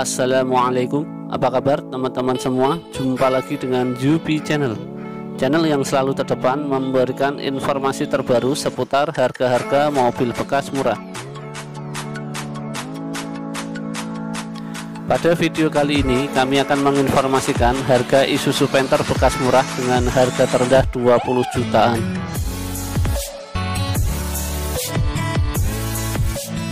Assalamualaikum. Apa kabar teman-teman semua? Jumpa lagi dengan Yubi Channel. Channel yang selalu terdepan memberikan informasi terbaru seputar harga-harga mobil bekas murah. Pada video kali ini kami akan menginformasikan harga Isuzu Panther bekas murah dengan harga terendah 20 jutaan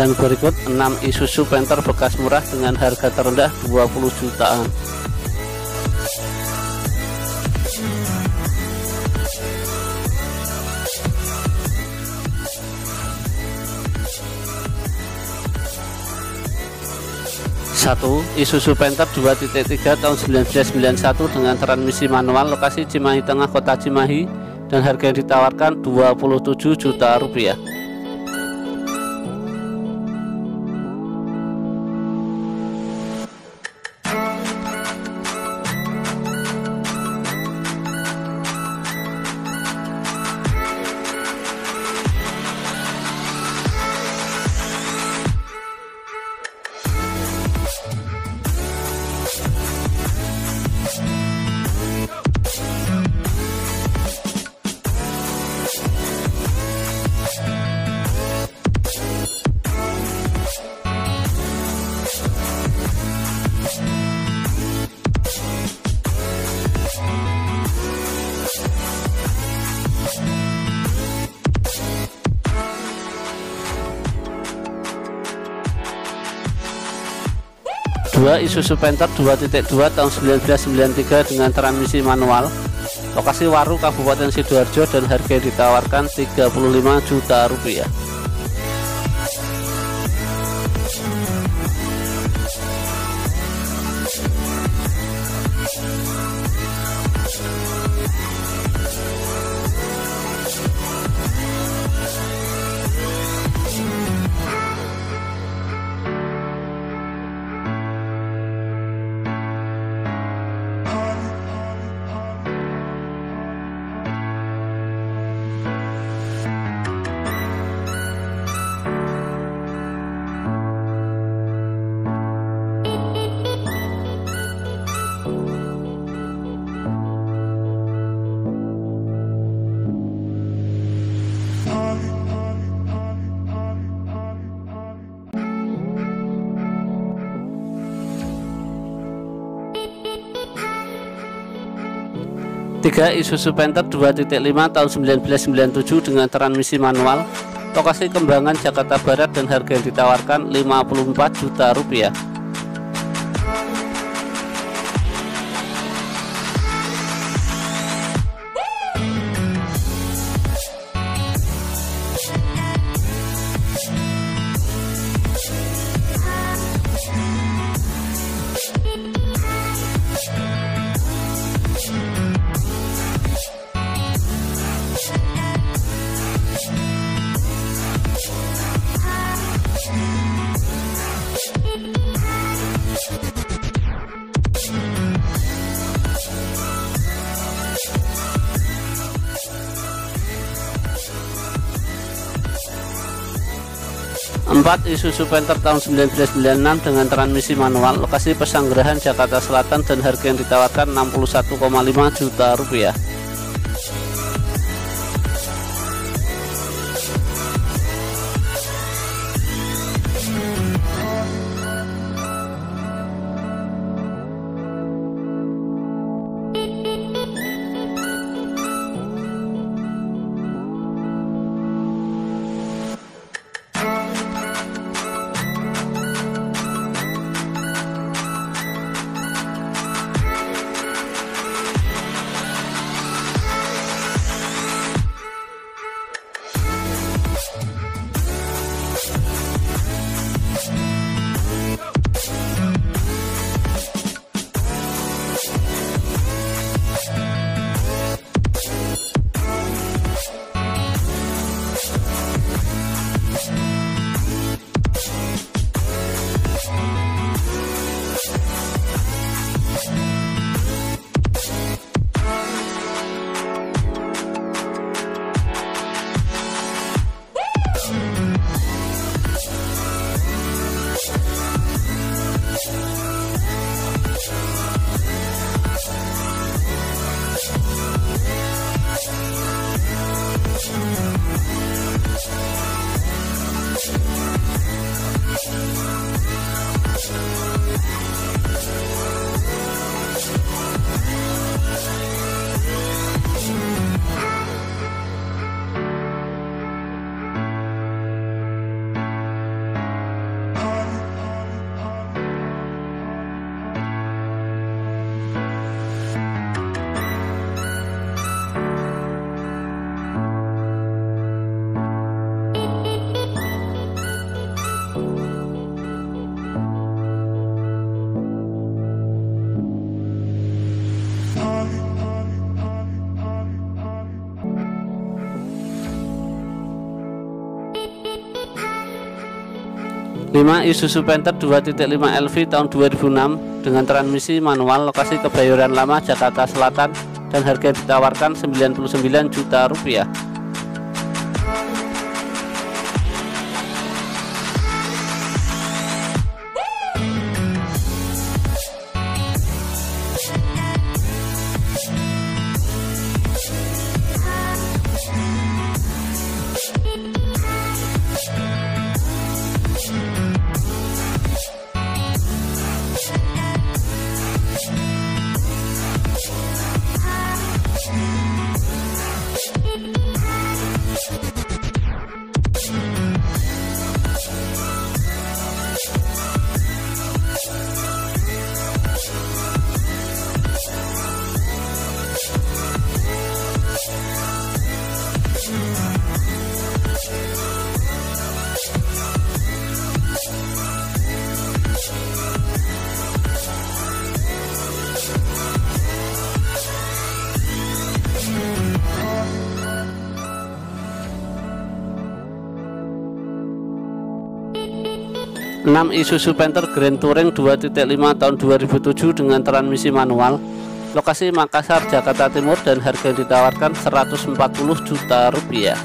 dan berikut 6 Isuzu Panther bekas murah dengan harga terendah 20 jutaan. Satu Isuzu Panther 2.3 tahun 1991 dengan transmisi manual lokasi Cimahi Tengah Kota Cimahi dan harga yang ditawarkan 27 juta rupiah dua Isuzu Panther 2.2 tahun 1993 dengan transmisi manual. Lokasi Waru Kabupaten Sidoarjo dan harga ditawarkan 35 juta rupiah Tiga Isuzu Panther 2.5 tahun 1997 dengan transmisi manual. Lokasi kembangan Jakarta Barat dan harga yang ditawarkan 54 juta rupiah Empat Isuzu Panther tahun 1996 dengan transmisi manual lokasi Pesanggerahan Jakarta Selatan dan harga yang ditawarkan 61,5 juta rupiah 5 Isuzu Panther 2.5 LV tahun 2006 dengan transmisi manual lokasi Kebayoran Lama Jakarta Selatan dan harga ditawarkan 99 juta rupiah 6 Isuzu Panther Grand Touring 2.5 tahun 2007 dengan transmisi manual. Lokasi Makassar Jakarta Timur dan harga yang ditawarkan 140 juta rupiah